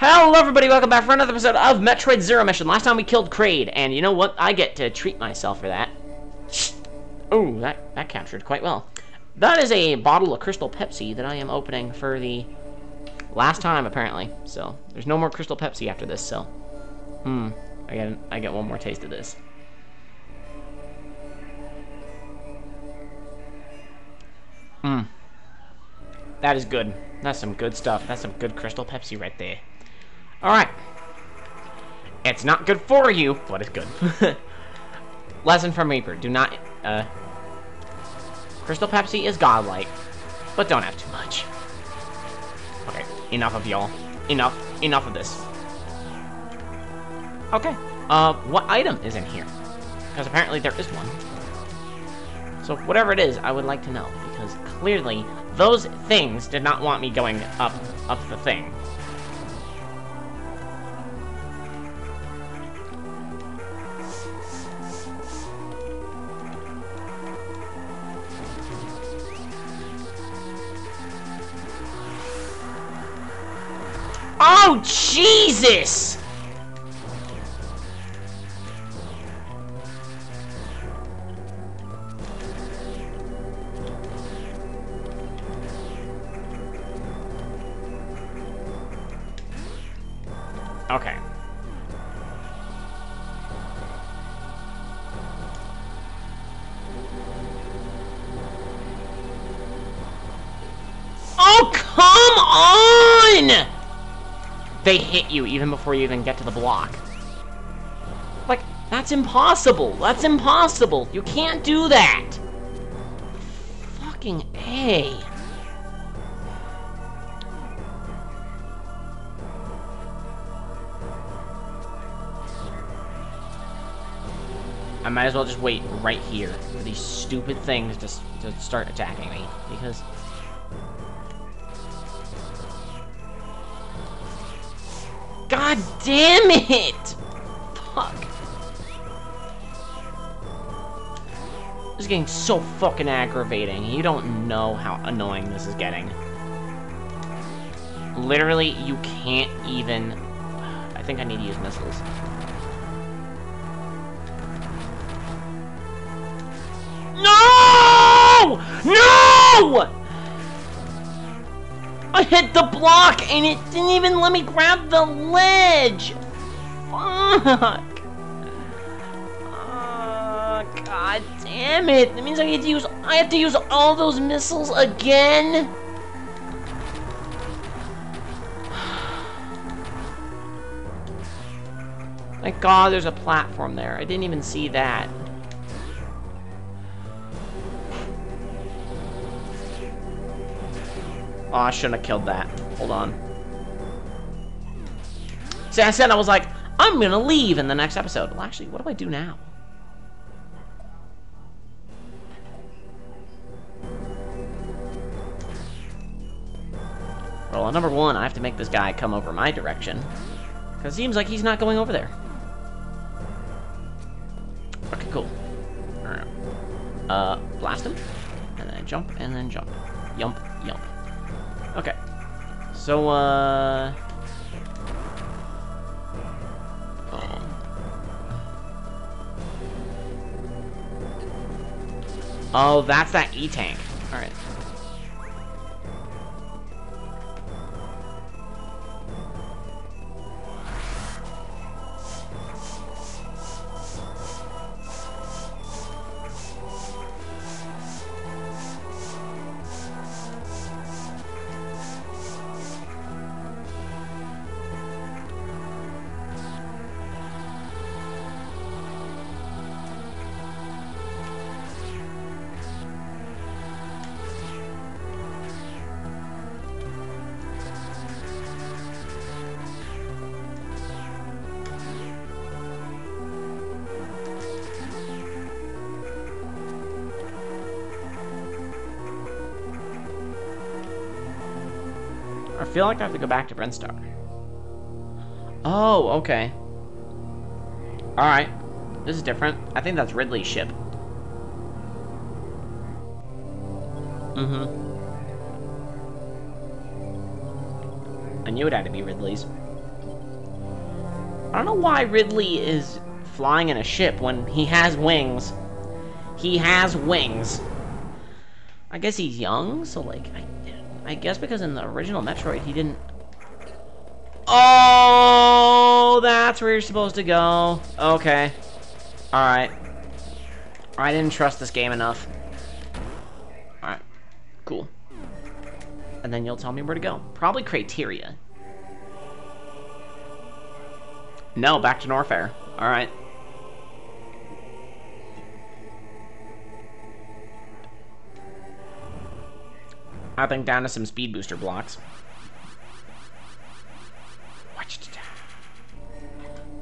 Hello everybody, welcome back for another episode of Metroid Zero Mission. Last time we killed Kraid, and you know what? I get to treat myself for that. Oh, that, that captured quite well. That is a bottle of Crystal Pepsi that I am opening for the last time, apparently. So, there's no more Crystal Pepsi after this, so... Hmm, I get, I get one more taste of this. Hmm. That is good. That's some good stuff. That's some good Crystal Pepsi right there. Alright. It's not good for you, but it's good. Lesson from Reaper. Do not, uh... Crystal Pepsi is godlike, but don't have too much. Okay, enough of y'all. Enough. Enough of this. Okay. Uh, what item is in here? Because apparently there is one. So whatever it is, I would like to know, because clearly those things did not want me going up, up the thing. Oh, Jesus! Okay. They hit you even before you even get to the block. Like, that's impossible. That's impossible. You can't do that. Fucking A. I might as well just wait right here for these stupid things just to start attacking me, because... God damn it! Fuck. This is getting so fucking aggravating. You don't know how annoying this is getting. Literally, you can't even... I think I need to use missiles. No! No! I hit the block and it didn't even let me grab the ledge. Fuck. Oh, God damn it. That means I have to use I have to use all those missiles again. Thank God there's a platform there. I didn't even see that. Oh, I shouldn't have killed that. Hold on. See, I said I was like, I'm gonna leave in the next episode. Well, actually, what do I do now? Well, number one, I have to make this guy come over my direction. Because it seems like he's not going over there. Okay, cool. Alright. Uh, blast him. And then jump, and then jump. Yump, yump. Okay. So, uh... Oh. Oh, that's that E-Tank. Alright. Feel like I have to go back to Brinstar. Oh, okay. Alright. This is different. I think that's Ridley's ship. Mm-hmm. I knew it had to be Ridley's. I don't know why Ridley is flying in a ship when he has wings. He has wings. I guess he's young, so like, I, I guess because in the original Metroid he didn't... Oh, that's where you're supposed to go. Okay. Alright. I didn't trust this game enough. Alright. Cool. And then you'll tell me where to go. Probably Crateria. No, back to Norfair. Alright. Think down to some speed booster blocks.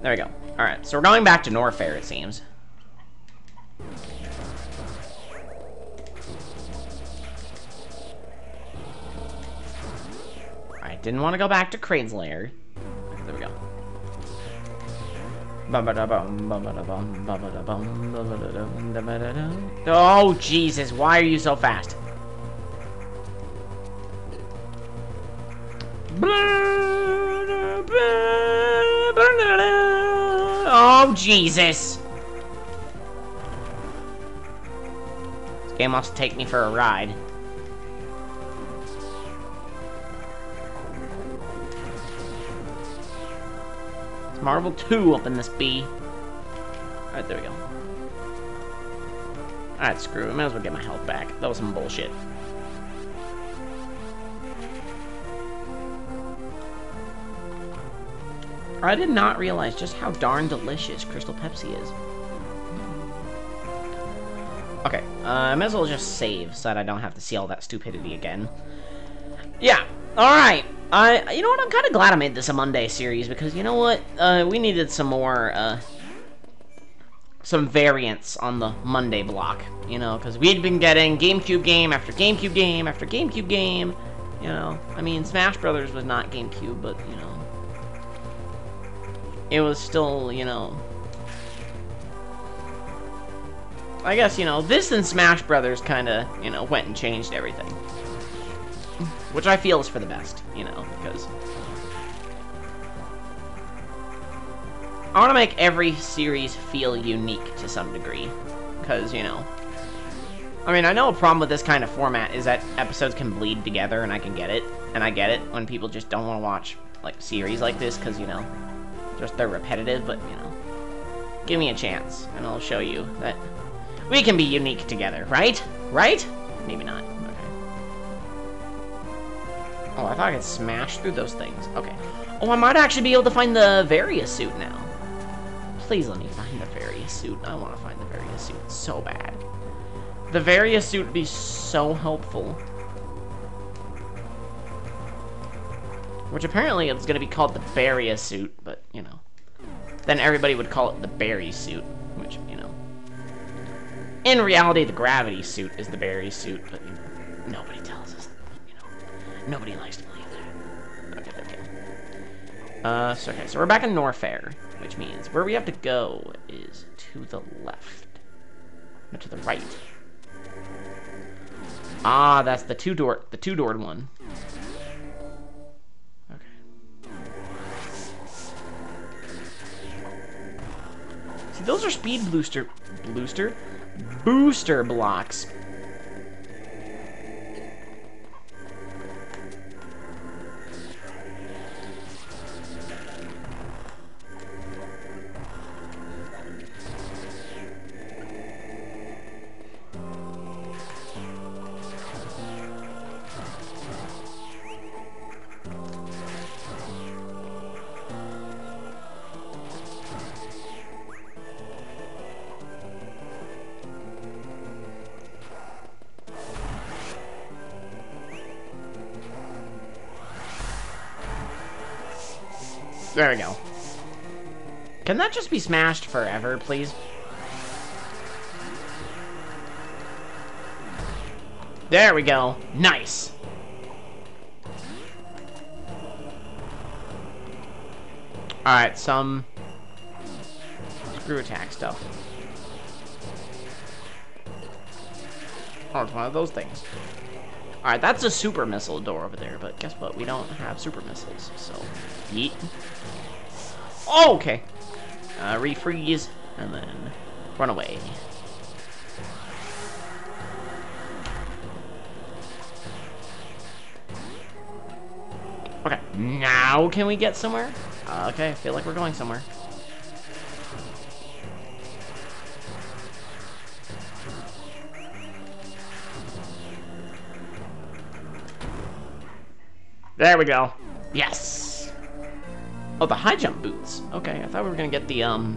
There we go. Alright, so we're going back to Norfair, it seems. I didn't want to go back to Kraid's lair. There we go. Oh, Jesus, why are you so fast? Oh, Jesus. This game wants to take me for a ride. It's Marvel 2 up in this B. Alright, there we go. Alright, screw it. Might as well get my health back. That was some bullshit. I did not realize just how darn delicious Crystal Pepsi is. Okay, uh, I might as well just save so that I don't have to see all that stupidity again. Yeah, alright. I, you know what, I'm kind of glad I made this a Monday series because, you know what, uh, we needed some more, uh, some variants on the Monday block, you know, because we'd been getting GameCube game after GameCube game after GameCube game, you know. I mean, Smash Brothers was not GameCube, but, you know, it was still, you know... I guess, you know, this and Smash Brothers kind of, you know, went and changed everything. Which I feel is for the best, you know, because... I want to make every series feel unique to some degree. Because, you know... I mean, I know a problem with this kind of format is that episodes can bleed together, and I can get it. And I get it when people just don't want to watch, like, series like this, because, you know, just they're repetitive, but, you know, give me a chance, and I'll show you that we can be unique together, right? Right? Maybe not. Okay. Oh, I thought I could smash through those things. Okay. Oh, I might actually be able to find the Varia suit now. Please let me find the Varia suit. I want to find the Varia suit so bad. The Varia suit would be so helpful. Which apparently it's going to be called the Baria suit, but, you know. Then everybody would call it the Barry suit, which, you know. In reality, the Gravity suit is the Barry suit, but, you know, nobody tells us, you know. Nobody likes to believe that. Okay, okay. Uh, so, okay, so we're back in Norfair, which means where we have to go is to the left. No, to the right. Ah, that's the two-door, the two-doored one. Those are speed booster, booster, booster blocks. There we go. Can that just be smashed forever, please? There we go. Nice. Alright, some screw attack stuff. Oh, it's one of those things. Alright, that's a super missile door over there, but guess what? We don't have super missiles, so... Yeet. Oh, okay. Uh, refreeze, and then run away. Okay, now can we get somewhere? Uh, okay, I feel like we're going somewhere. There we go. Yes! Oh, the high jump boots. Okay, I thought we were gonna get the, um...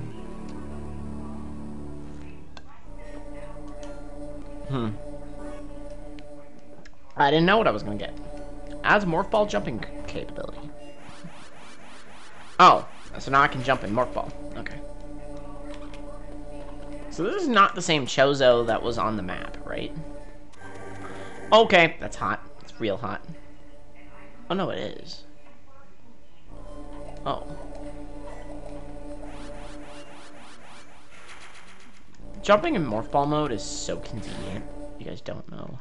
Hmm. I didn't know what I was gonna get. Adds morph ball jumping capability. Oh, so now I can jump in morph ball. Okay. So this is not the same Chozo that was on the map, right? Okay, that's hot. It's real hot. Oh, no, it is. Oh. Jumping in Morph Ball mode is so convenient. You guys don't know.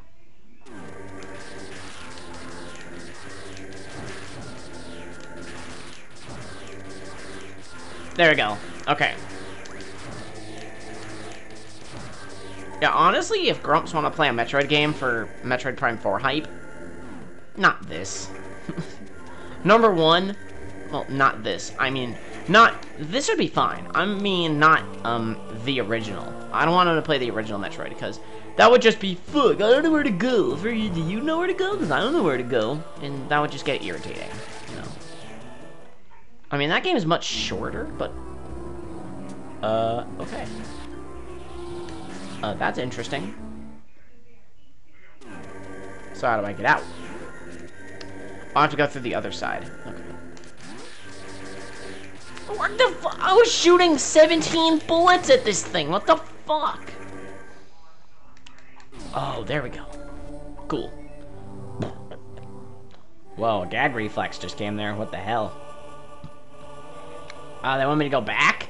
There we go. Okay. Yeah, honestly, if Grumps want to play a Metroid game for Metroid Prime 4 hype, not this. Number one, well, not this. I mean, not, this would be fine. I mean, not, um, the original. I don't want him to play the original Metroid, because that would just be, fuck, I don't know where to go. For you, do you know where to go? Because I don't know where to go. And that would just get irritating, you know. I mean, that game is much shorter, but, uh, okay. Uh, that's interesting. So how do I get out? I have to go through the other side. Okay. What the I was shooting 17 bullets at this thing. What the fuck? Oh, there we go. Cool. Whoa, gag reflex just came there. What the hell? Uh, they want me to go back?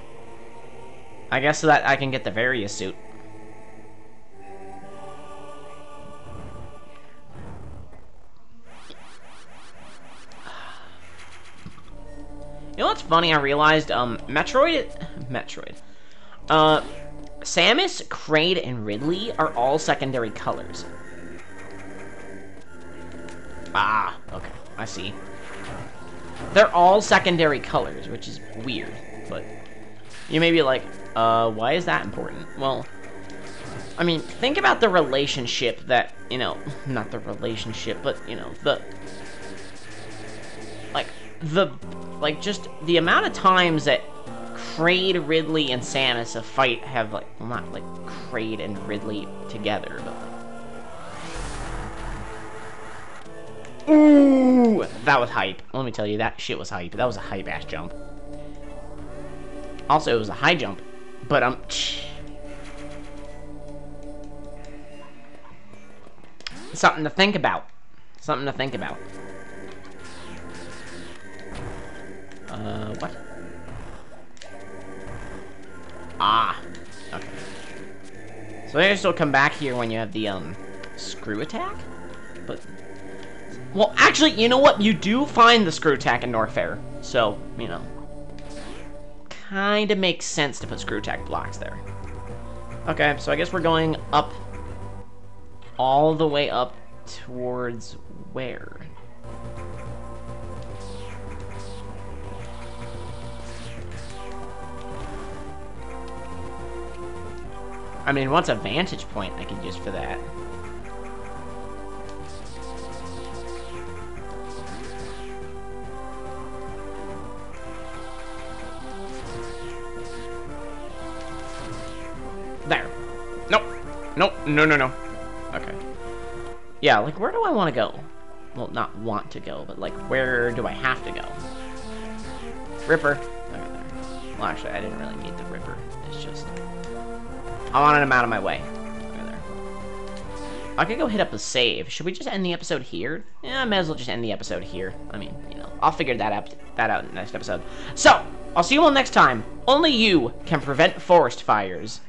I guess so that I can get the Varia suit. You know what's funny? I realized, um, Metroid, Metroid, uh, Samus, Kraid, and Ridley are all secondary colors. Ah, okay, I see. They're all secondary colors, which is weird, but you may be like, uh, why is that important? Well, I mean, think about the relationship that, you know, not the relationship, but, you know, the, like, the like, just the amount of times that Kraid, Ridley, and Samus a fight have, like, well, not, like, Kraid and Ridley together, but, like... Ooh! That was hype. Let me tell you, that shit was hype. That was a hype-ass jump. Also, it was a high jump, but, um... Something to think about. Something to think about. What? Ah. Okay. So I still come back here when you have the, um, screw attack? But... Well, actually, you know what? You do find the screw attack in Norfair. So, you know. Kinda makes sense to put screw attack blocks there. Okay, so I guess we're going up... All the way up towards where? I mean, what's a vantage point I can use for that? There. Nope. Nope. No, no, no. Okay. Yeah, like, where do I want to go? Well, not want to go, but, like, where do I have to go? Ripper. There. Well, actually, I didn't really need the Ripper. It's just... I wanted him out of my way. I could go hit up a save. Should we just end the episode here? Yeah, I may as well just end the episode here. I mean, you know, I'll figure that out, that out in the next episode. So, I'll see you all next time. Only you can prevent forest fires.